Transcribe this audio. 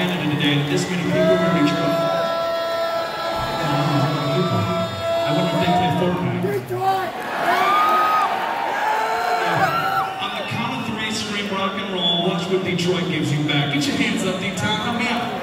Canada today that this many people were in Detroit. I wonder if they play Fortnite. On the count of three, scream rock and roll, watch what Detroit gives you back. Get your hands up, D-Town, help me out.